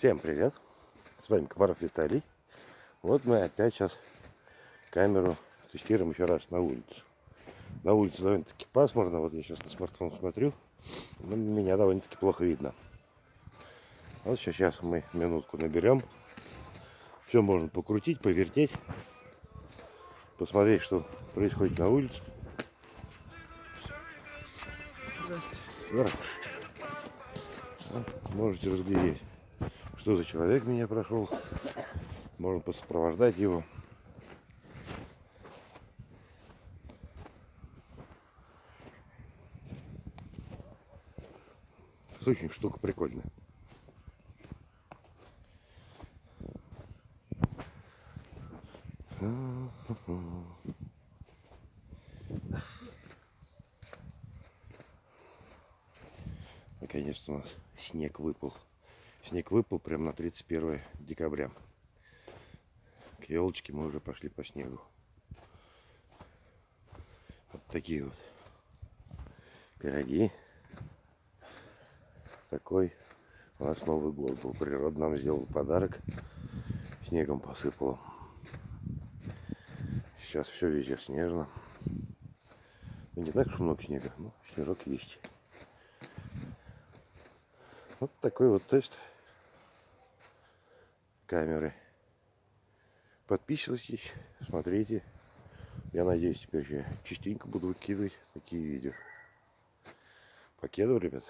Всем привет! С вами Комаров Виталий. Вот мы опять сейчас камеру тестируем еще раз на улицу. На улице довольно-таки пасмурно. Вот я сейчас на смартфон смотрю. Но меня довольно-таки плохо видно. Вот сейчас, сейчас мы минутку наберем. Все можно покрутить, повертеть. Посмотреть, что происходит на улице. Здравствуйте. Вот, можете разглядеть, что за человек меня прошел. Можно посопровождать его. Очень штука прикольная. Наконец-то у нас снег выпал. Снег выпал прямо на 31 декабря. К елочке мы уже пошли по снегу. Вот такие вот пироги. Такой у нас Новый год был. Природа нам сделала подарок. Снегом посыпала. Сейчас все везде снежно. Ну, не так уж много снега, но снежок есть. Вот такой вот тест камеры. Подписывайтесь, смотрите. Я надеюсь, теперь я частенько буду выкидывать такие видео. Покедов, ребят.